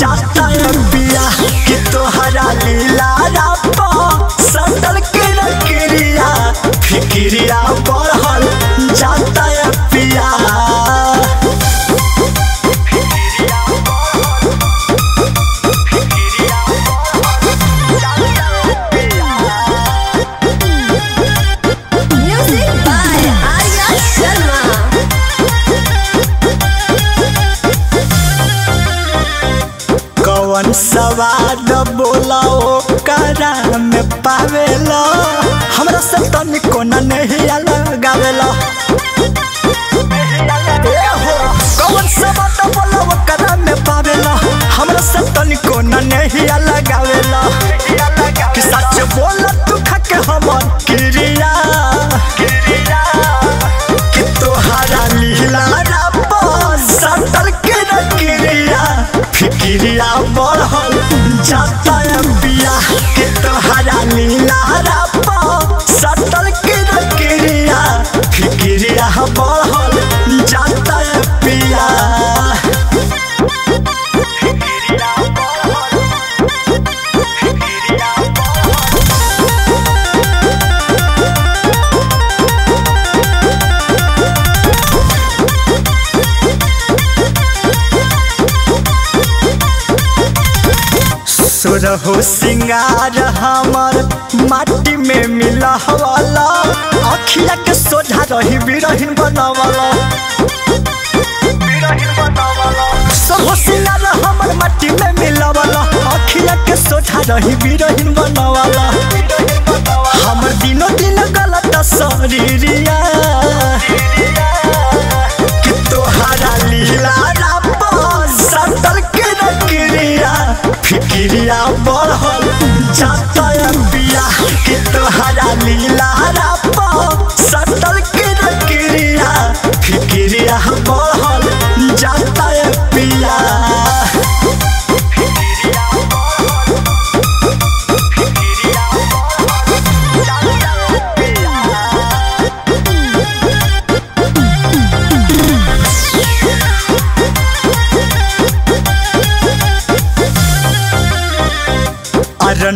जाता है बिया कि तोहरा लीला रापा सटर के नकरिया फिक्रिया कौन सवाद बोलाओ करा में पावेला। हमरा से तनिको न नहीं लगावेला कौन सवाद बोलाओ करा में पावेला। हमरा से तनिको न नहीं लगावेला सुरहु सिंगार हमर माटी में मिला हवाला। अखिया के सोझा रही बिरहिन बनावाला। सिंगार हमर माटी में मिलावाला अखिया के सोझा रही बिरहिन बनावाला। हमर दिनो दिन गलत जाता है लीला रापा सतर के नकरिया फिक्रिया बढ़ल जाता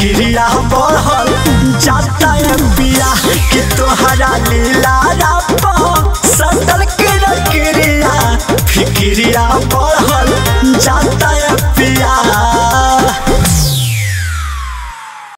फिक्रिया बढ़ल जाता है पिया कि तोहरा लीला रापा क्रिया फिक्रिया बढ़ल जाता